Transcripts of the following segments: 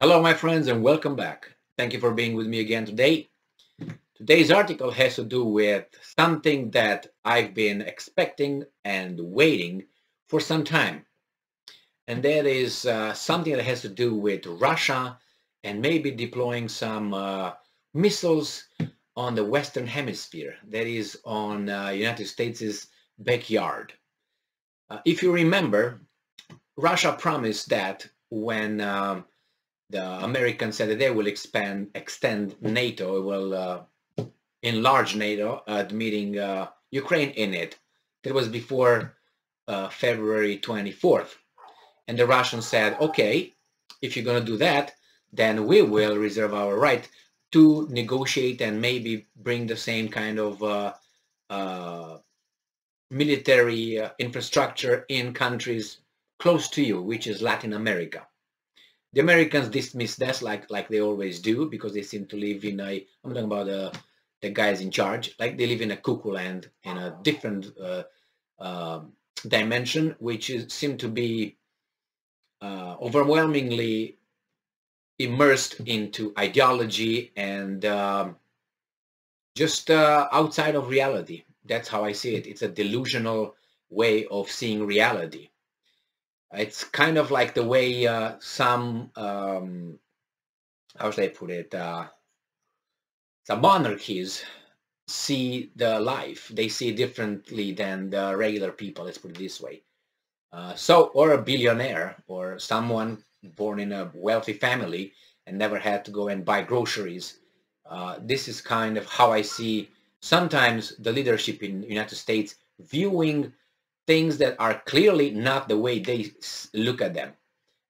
Hello, my friends, and welcome back. Thank you for being with me again today. Today's article has to do with something that I've been expecting and waiting for some time. And that is uh, something that has to do with Russia and maybe deploying some uh, missiles on the Western Hemisphere, that is on uh, United States' backyard. Uh, if you remember, Russia promised that when um, the Americans said that they will expand, extend NATO, will uh, enlarge NATO, admitting uh, Ukraine in it. That was before uh, February 24th. And the Russians said, okay, if you're going to do that, then we will reserve our right to negotiate and maybe bring the same kind of uh, uh, military uh, infrastructure in countries close to you, which is Latin America. The Americans dismiss this like like they always do because they seem to live in a I'm talking about the the guys in charge like they live in a cuckoo land in a different uh, uh, dimension which is seem to be uh, overwhelmingly immersed into ideology and um, just uh, outside of reality. That's how I see it. It's a delusional way of seeing reality. It's kind of like the way uh, some, um, how should I put it, uh, some monarchies see the life. They see differently than the regular people, let's put it this way. Uh, so, or a billionaire or someone born in a wealthy family and never had to go and buy groceries. Uh, this is kind of how I see sometimes the leadership in the United States viewing things that are clearly not the way they look at them.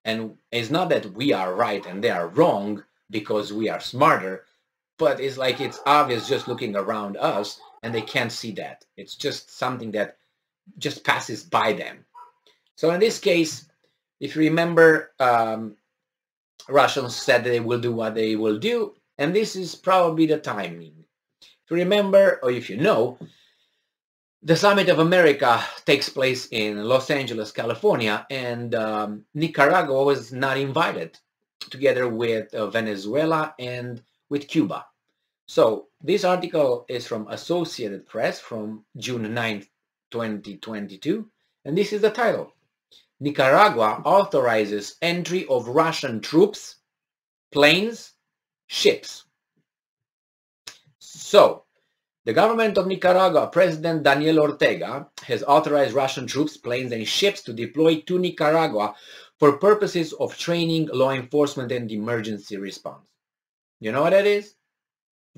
And it's not that we are right and they are wrong because we are smarter, but it's like it's obvious just looking around us and they can't see that. It's just something that just passes by them. So in this case, if you remember, um, Russians said they will do what they will do, and this is probably the timing. If you remember, or if you know, the Summit of America takes place in Los Angeles, California, and um, Nicaragua was not invited, together with uh, Venezuela and with Cuba. So this article is from Associated Press from June 9, 2022, and this is the title. Nicaragua authorizes entry of Russian troops, planes, ships. So, the government of Nicaragua, President Daniel Ortega, has authorized Russian troops, planes and ships to deploy to Nicaragua for purposes of training, law enforcement and emergency response. You know what that is?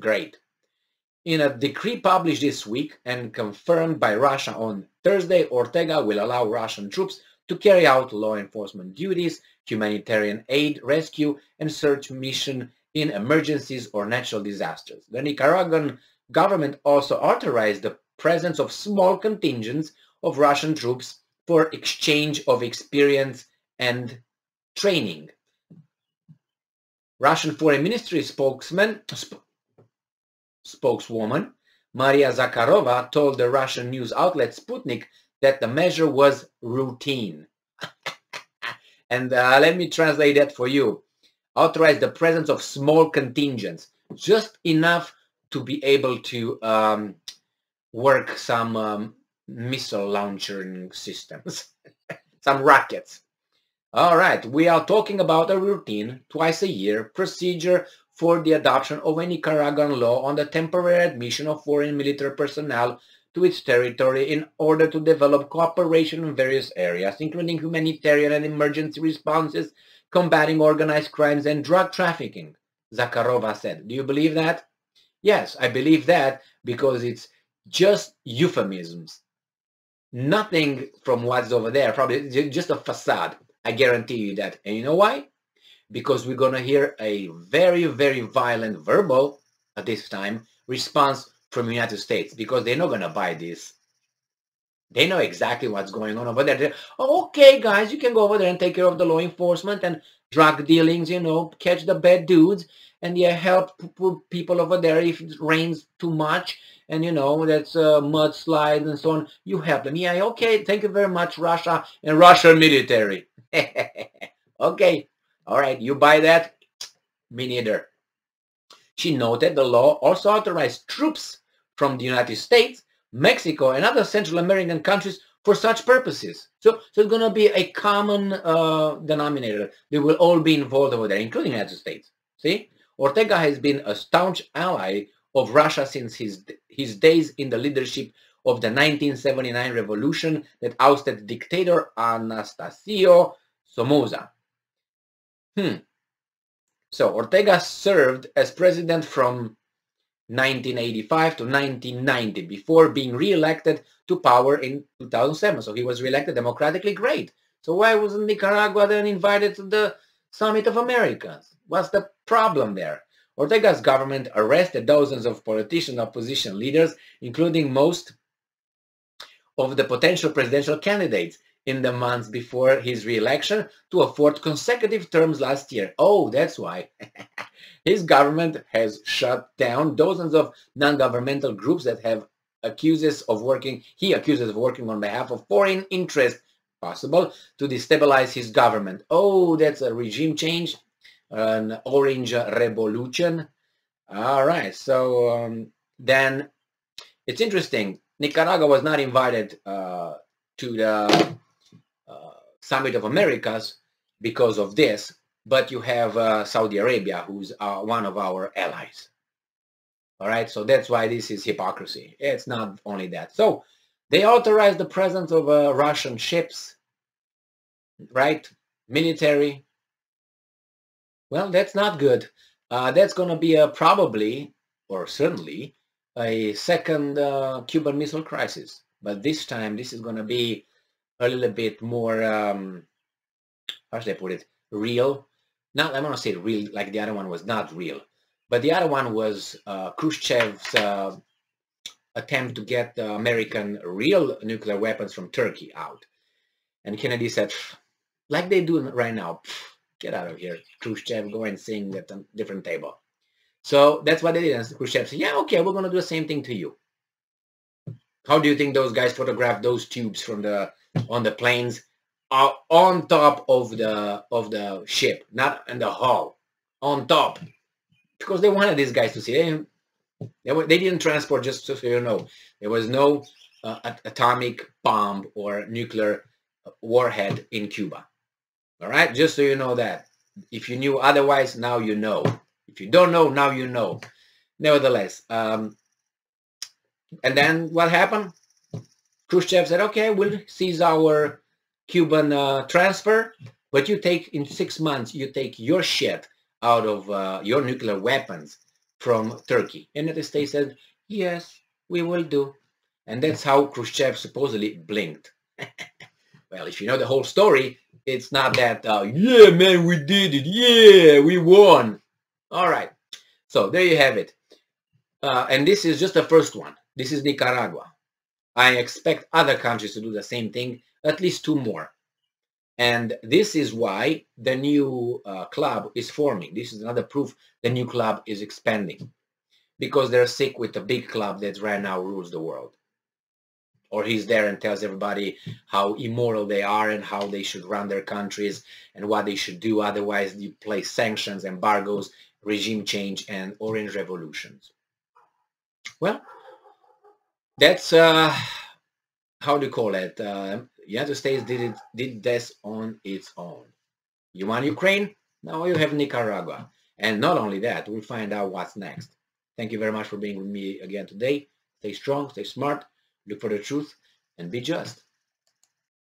Great. In a decree published this week and confirmed by Russia on Thursday, Ortega will allow Russian troops to carry out law enforcement duties, humanitarian aid, rescue, and search mission in emergencies or natural disasters. The Nicaraguan government also authorized the presence of small contingents of Russian troops for exchange of experience and training. Russian Foreign Ministry spokesman, sp spokeswoman Maria Zakharova told the Russian news outlet Sputnik that the measure was routine. and uh, let me translate that for you. Authorize the presence of small contingents, just enough to be able to um, work some um, missile launching systems, some rockets. All right, we are talking about a routine, twice a year, procedure for the adoption of a Nicaraguan law on the temporary admission of foreign military personnel to its territory in order to develop cooperation in various areas, including humanitarian and emergency responses, combating organized crimes and drug trafficking, Zakharova said. Do you believe that? Yes, I believe that because it's just euphemisms. Nothing from what's over there, probably just a facade. I guarantee you that. And you know why? Because we're going to hear a very, very violent verbal, at this time, response from the United States because they're not going to buy this. They know exactly what's going on over there. They're, oh, okay, guys, you can go over there and take care of the law enforcement and drug dealings, you know, catch the bad dudes and yeah, help people over there if it rains too much and you know that's uh, a mudslide and so on. You help them. Yeah, okay. Thank you very much, Russia and Russian military. okay, all right. You buy that? Me neither. She noted the law also authorized troops from the United States, Mexico, and other Central American countries for such purposes. So, so it's going to be a common uh, denominator. They will all be involved over there, including the United States. See? Ortega has been a staunch ally of Russia since his, his days in the leadership of the 1979 revolution that ousted dictator Anastasio Somoza. Hmm. So Ortega served as president from 1985 to 1990 before being re-elected to power in 2007. So he was re-elected democratically. Great. So why wasn't Nicaragua then invited to the Summit of Americas? What's the problem there? Ortega's government arrested dozens of politician opposition leaders, including most of the potential presidential candidates in the months before his re-election to afford consecutive terms last year. Oh, that's why. his government has shut down dozens of non-governmental groups that have accuses of working, he accuses of working on behalf of foreign interests possible to destabilize his government. Oh, that's a regime change, an orange revolution. All right, so um, then it's interesting. Nicaragua was not invited uh, to the uh, Summit of Americas because of this, but you have uh, Saudi Arabia, who's uh, one of our allies. All right, so that's why this is hypocrisy. It's not only that. So they authorized the presence of uh, Russian ships, right? Military. Well, that's not good. Uh, that's going to be a probably, or certainly, a second uh, Cuban Missile Crisis. But this time, this is going to be a little bit more, um, how should I put it, real. Not, I'm going to say real, like the other one was not real. But the other one was uh, Khrushchev's uh, attempt to get the American real nuclear weapons from Turkey out. And Kennedy said, like they do right now, get out of here, Khrushchev, go and sing at a different table. So that's what they did. And Khrushchev said, yeah, okay, we're going to do the same thing to you. How do you think those guys photographed those tubes from the on the planes uh, on top of the of the ship, not in the hull, on top, because they wanted these guys to see. They, they, they didn't transport just so you know. There was no uh, atomic bomb or nuclear warhead in Cuba. All right, just so you know that. If you knew otherwise, now you know. If you don't know, now you know. Nevertheless, um, and then what happened? Khrushchev said, okay, we'll seize our Cuban uh, transfer, but you take, in six months, you take your shit out of uh, your nuclear weapons from Turkey. And the United States said, yes, we will do. And that's how Khrushchev supposedly blinked. well, if you know the whole story, it's not that, uh, yeah, man, we did it. Yeah, we won. All right. So there you have it. Uh, and this is just the first one. This is Nicaragua. I expect other countries to do the same thing, at least two more. And this is why the new uh, club is forming. This is another proof the new club is expanding because they're sick with the big club that right now rules the world. Or he's there and tells everybody how immoral they are and how they should run their countries and what they should do. Otherwise, you place sanctions, embargoes, regime change, and orange revolutions. Well, that's uh, how do you call it? Uh, United States did it did this on its own. You want Ukraine? Now you have Nicaragua. And not only that, we'll find out what's next. Thank you very much for being with me again today. Stay strong, stay smart, look for the truth, and be just.